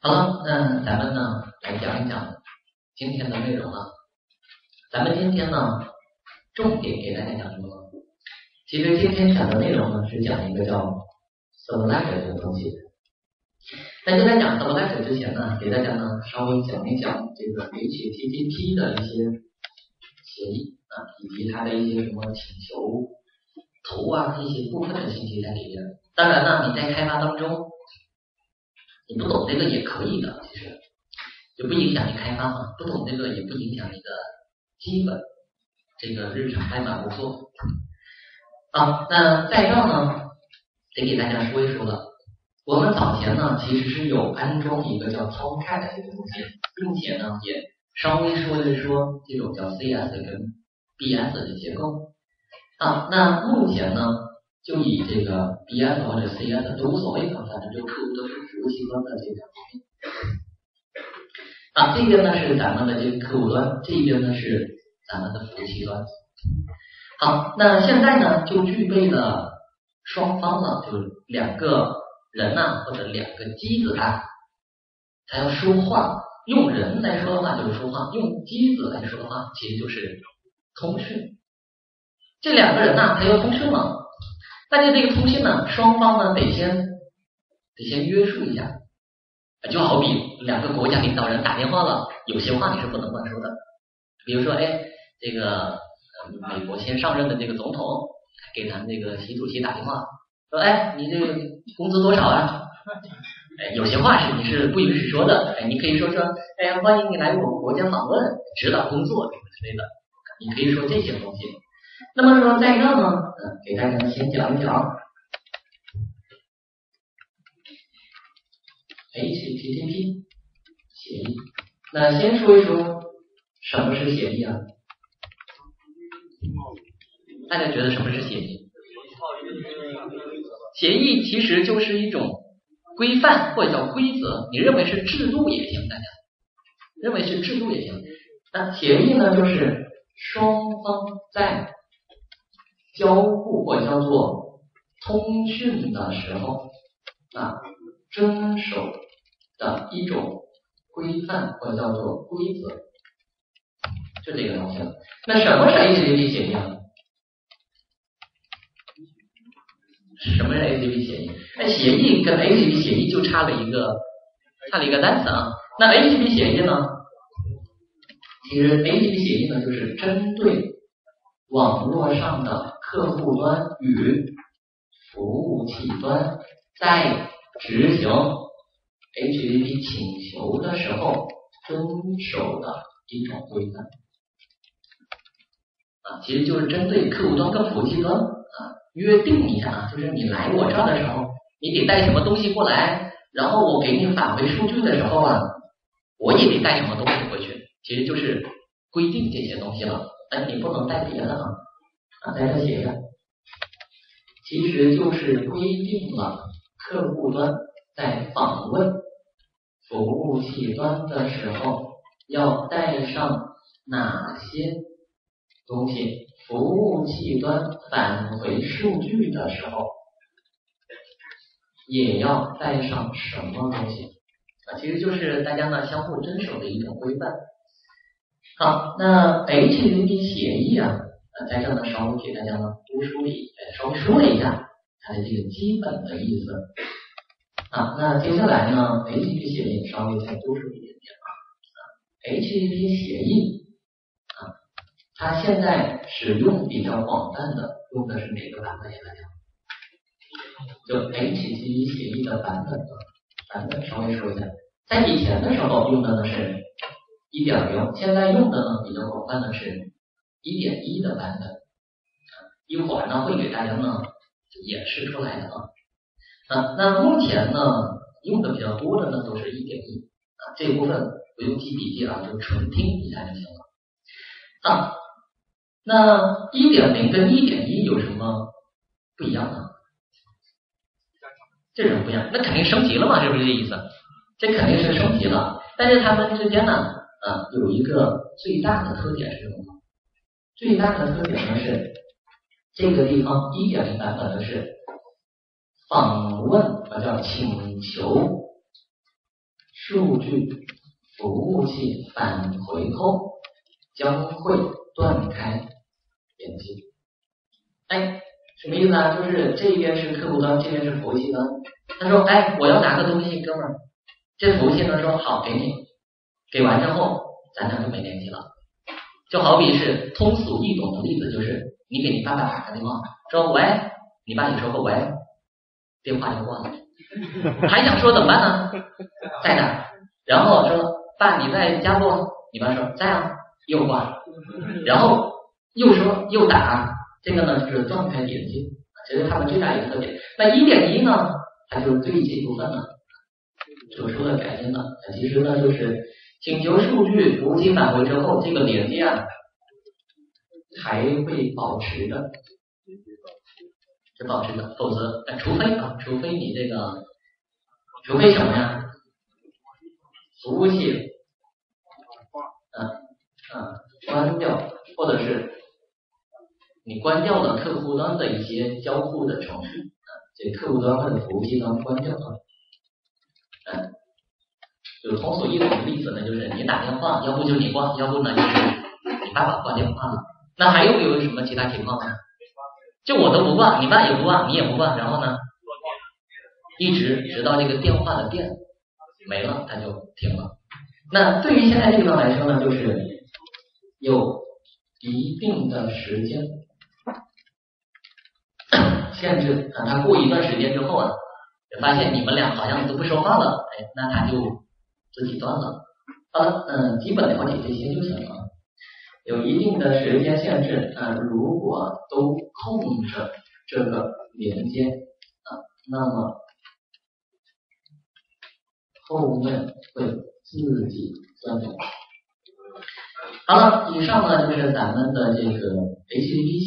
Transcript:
好了，那咱们呢来讲一讲今天的内容了。咱们今天呢重点给大家讲什么呢？其实今天讲的内容呢是讲一个叫 Sublet 的东西。在在讲 Sublet 之前呢，给大家呢稍微讲一讲这个 HTTP 的一些协议啊，以及它的一些什么请求图啊一些部分的信息在里面。当然呢，你在开发当中。你不懂这个也可以的，其实就不影响你开发嘛。不懂这个也不影响你的基本这个日常代码工作。好，那在这呢，得给大家说一说了。我们早前呢，其实是有安装一个叫 Tomcat 这个东西，并且呢，也稍微说一说这种叫 CS 跟 BS 的结构。啊，那目前呢？就以这个 BS 或者 CS 都无所谓的，反正就客户的服务器端的这两方面。啊，这边呢是咱们的这个客户端，这边呢是咱们的服务器端。好，那现在呢就具备了双方呢，就两个人呐或者两个机子啊，他要说话，用人来说的话就是说话，用机子来说的话其实就是通讯。这两个人呐，他要通讯嘛。但是这个通信呢，双方呢得先得先约束一下，就好比两个国家领导人打电话了，有些话你是不能乱说的。比如说，哎，这个美国新上任的这个总统给咱们这个习主席打电话，说，哎，你这个工资多少啊？哎，有些话是你是不允许说的。哎，你可以说说，哎，欢迎你来我们国家访问，指导工作什么之类的，你可以说这些东西。那么说在这呢，嗯，给大家先讲一讲 HTTP 协议。那先说一说什么是协议啊？大家觉得什么是协议？协议其实就是一种规范或者叫规则，你认为是制度也行，大家认为是制度也行。那协议呢，就是双方在交互或叫做通讯的时候啊，遵守的一种规范或叫做规则，就这个东西了。那什么是 HTTP 协议啊？什么是 HTTP 协议？那协议跟 HTTP 协议就差了一个差了一个单词啊。那 HTTP 协议呢？其实 HTTP 协议呢，就是针对网络上的。客户端与服务器端在执行 HTTP 请求的时候遵守的一种规范啊，其实就是针对客户端跟服务器端啊约定一下啊，就是你来我这儿的时候，你得带什么东西过来，然后我给你返回数据的时候啊，我也得带什么东西回去，其实就是规定这些东西了，但你不能带别的啊。啊，在这写的，其实就是规定了客户端在访问服务器端的时候要带上哪些东西，服务器端返回数据的时候也要带上什么东西啊？其实就是大家呢相互遵守的一种规范。好，那 HTTP 协议啊。呃在这呢，稍微给大家呢多梳理，稍微说一下它的这个基本的意思啊。那接下来呢，HTTP 协议稍微再多说一点点啊。HTTP 协议啊，它现在使用比较广泛的用的是哪个版本呀？大家？就 HTTP 协议的版本啊，版本稍微说一下，在以前的时候用的呢是1.0，现在用的呢比较广泛的是。一点一的版本，一会儿呢会给大家呢演示出来的啊。啊，那目前呢用的比较多的呢都是一点一啊，这部分不用记笔记啊，就纯听一下就行了。啊，那一点零跟一点一有什么不一样呢？这种不一样，那肯定升级了嘛，是不是这意思？这肯定是升级了，但是它们之间呢啊有一个最大的特点是什么？最大的特点呢是，这个地方一点零版本的是访问啊叫请求数据服务器返回后将会断开连接。哎，什么意思啊？就是这边是客户端，这边是服务器端。他说，哎，我要拿个东西，哥们儿，这服务器呢说好给你，给完之后咱俩就没联系了。就好比是通俗易懂的例子，就是你给你爸爸打个电话，说喂，你爸你说个喂，电话就挂了，还想说怎么办呢？在哪？然后说爸你在家不？你爸说在啊，又挂，然后又说又打，这个呢就是断开连接，这是他们最大一个特点。那一点一呢，它就是对接部分呢，所说的改进呢，其实呢就是。请求数据服务器返回之后，这个连接啊还会保持的，是保持的，否则，除非啊，除非你这个，除非什么呀？服务器，嗯嗯，关掉，或者是你关掉了客户端的一些交互的程序，啊，这客户端或者服务器端关掉啊，就通俗易懂的例子呢，就是你打电话，要不就你挂，要不呢就是你爸爸挂电话了。那还有没有什么其他情况呢？就我都不挂，你爸也不挂，你也不挂，然后呢，一直直到这个电话的电没了，它就停了。那对于现在这个来说呢，就是有一定的时间限制啊，它过一段时间之后啊，发现你们俩好像都不说话了，哎，那他就。自己断了，好了，嗯，基本了解这些就行了。有一定的时间限制，嗯，如果都控制这个连接啊，那么后面会自己断掉。好了，以上呢就是咱们的这个 HTTP。